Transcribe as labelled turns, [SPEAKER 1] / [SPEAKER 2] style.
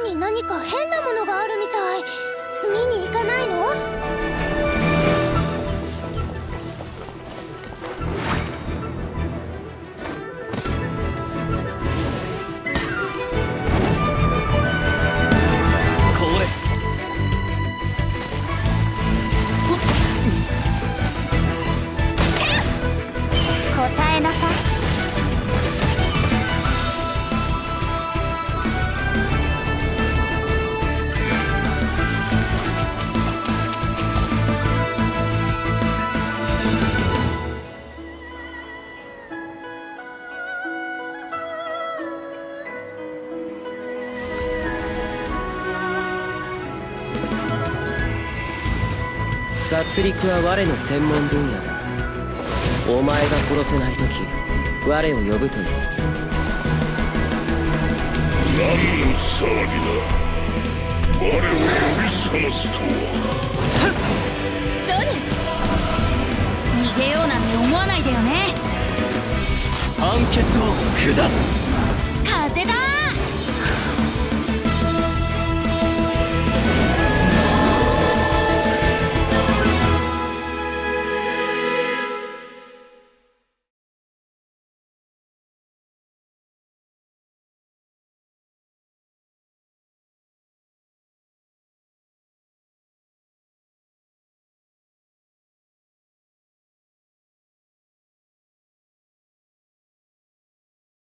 [SPEAKER 1] に何か変なものがあるみたい。見に行か
[SPEAKER 2] 殺戮は我の専門分野だ。お前が殺せない時我を呼ぶといい
[SPEAKER 3] 何の騒ぎだ？我を呼び覚ますとは。
[SPEAKER 4] ソニー逃げようなんて思わないでよね。
[SPEAKER 2] 判決を下す。
[SPEAKER 4] 風だ